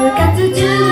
部活中